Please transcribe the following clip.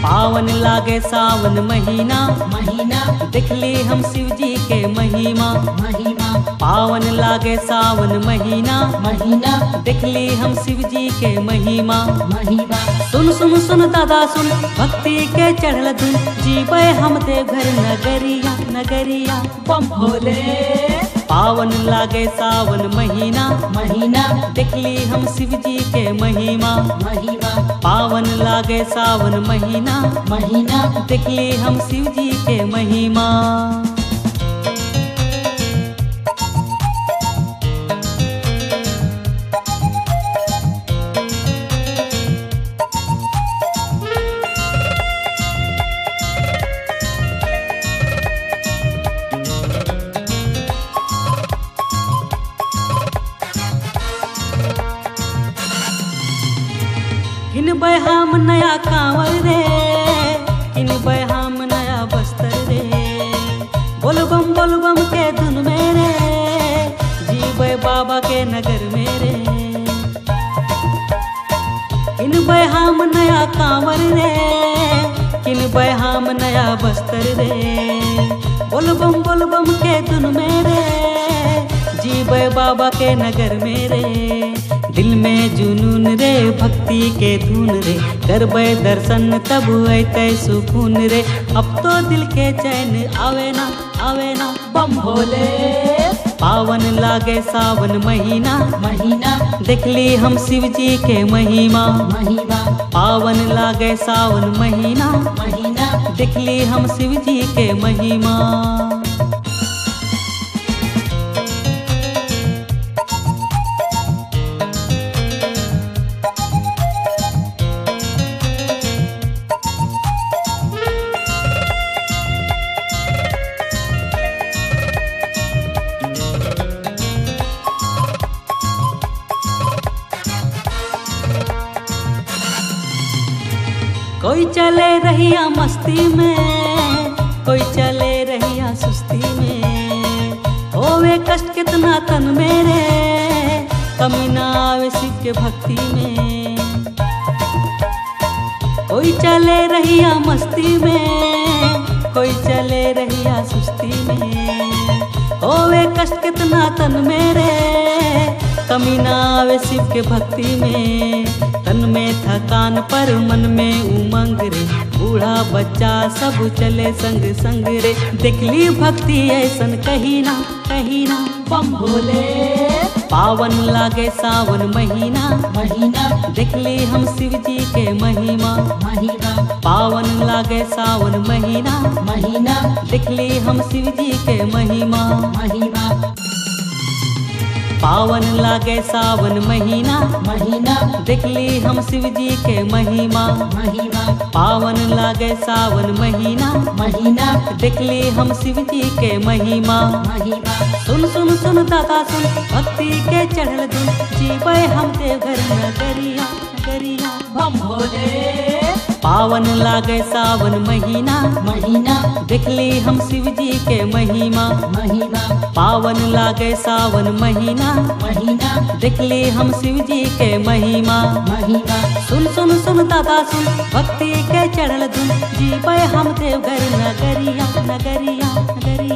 पावन लागे सावन महीना। महीना। देखली हम शिव जी के महिमा। महिमा। पावन लागे सावन महीना। महीना। देखली हम शिव जी के महिमा। महिमा। सुन सुन सुन दादा सुन। भक्ति के चढ़ल धुन जीवे हम देवघर नगरिया नगरिया। बम भोले पावन लागे सावन महीना। महीना। देखली हम शिव जी के महिमा। महिमा। पावन लागे सावन महीना। महीना। देखली हम शिव जी किन हम नया कांवर रे? किन हम नया बस्तर रे? बोलबम बोलबम के धुन में रे जी जीवे बाबा के नगर में रे किन हम नया कांवर रे? किन हम नया बस्तर रे? बोलबम बोलबम के धुन में रे बाबा के नगर में रे दिल में जुनून रे भक्ति के धुन रे। करबे दर्शन तब ऐते सुकून रे। अब तो दिल के चैन आवे ना आवे ना। बम भोले पावन लागे सावन महीना। महीना। देख ली हम शिव जी के महिमा। महिमा। पावन लागे सावन महीना। महीना। देख ली हम शिव जी के महिमा। कोई चले रहिया मस्ती में, कोई चले रहिया सुस्ती में। होवे कष्ट कितना तन मेरे, कमी ना आवे के भक्ति में। कोई चले रहिया मस्ती में, कोई चले रहिया सुस्ती में। होवे कष्ट कितना तन मेरे कमी ना आवे शिव के भक्ति में। तन में थकान पर मन में उमंग रे। बूढ़ा बच्चा सब चले संग संग रे। देखली भक्ति ऐसन, कहीं ना कहीं ना। बम भोले पावन लागे सावन महीना महीना। देखली हम शिव जी के महिमा महिमा पावन लागे सावन महीना महीना। देखली हम शिव जी के महिमा महिमा पावन लागे सावन महीना। महीना। देख ली हम शिव जी के महिमा। महिमा। पावन लागे सावन महीना। महीना। देख ली हम शिव जी के महिमा। महिमा। सुन सुन सुन दादा सुन भक्ति के चढ़ल धुन। जीवे हम देवघर नगरिया नगरिया बम भोले पावन लागे सावन महीना महीना। देखली हम शिव जी के महिमा महिमा। पावन लागे सावन महीना महीना। देखली हम शिव जी के महिमा महिमा। सुन सुन सुन दादा, सुन। भक्ति के चढ़ल धुन। जी पे हम देवघर नगरिया नगरिया नगरिया।